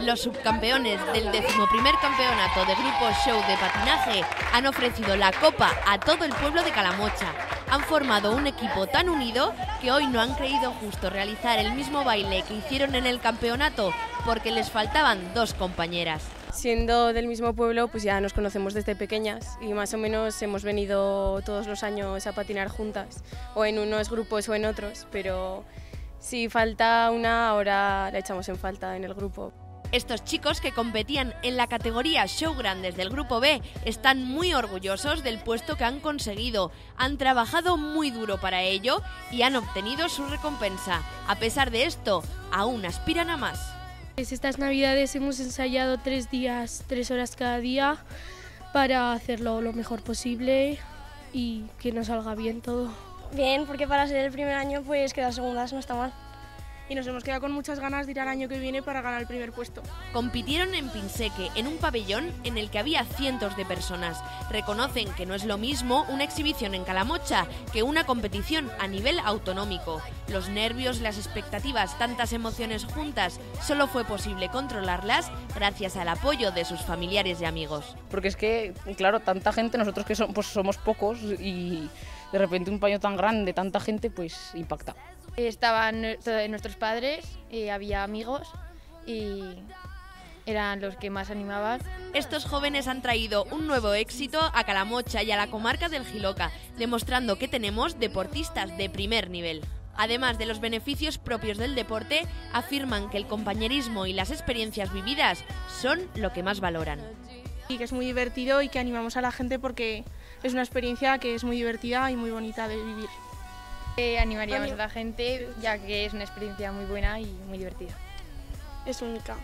Los subcampeones del decimoprimer campeonato de grupo show de patinaje han ofrecido la copa a todo el pueblo de Calamocha. Han formado un equipo tan unido que hoy no han creído justo realizar el mismo baile que hicieron en el campeonato porque les faltaban dos compañeras. Siendo del mismo pueblo, pues ya nos conocemos desde pequeñas y más o menos hemos venido todos los años a patinar juntas, o en unos grupos o en otros, pero si falta una, ahora la echamos en falta en el grupo. Estos chicos que competían en la categoría Show Grandes del Grupo B están muy orgullosos del puesto que han conseguido. Han trabajado muy duro para ello y han obtenido su recompensa. A pesar de esto, aún aspiran a más. Estas navidades hemos ensayado tres días, tres horas cada día para hacerlo lo mejor posible y que nos salga bien todo. Bien, porque para ser el primer año pues quedar segundas no está mal y nos hemos quedado con muchas ganas de ir al año que viene para ganar el primer puesto. Compitieron en Pinseque, en un pabellón en el que había cientos de personas. Reconocen que no es lo mismo una exhibición en Calamocha que una competición a nivel autonómico. Los nervios, las expectativas, tantas emociones juntas, solo fue posible controlarlas gracias al apoyo de sus familiares y amigos. Porque es que, claro, tanta gente, nosotros que pues somos pocos y de repente un paño tan grande, tanta gente, pues impacta. Estaban nuestros padres, y había amigos y eran los que más animaban. Estos jóvenes han traído un nuevo éxito a Calamocha y a la comarca del Giloca, demostrando que tenemos deportistas de primer nivel. Además de los beneficios propios del deporte, afirman que el compañerismo y las experiencias vividas son lo que más valoran. Y que es muy divertido y que animamos a la gente porque es una experiencia que es muy divertida y muy bonita de vivir. Eh, animaríamos a la gente ya que es una experiencia muy buena y muy divertida. Es única.